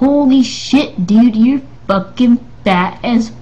Holy shit, dude, you're fucking fat as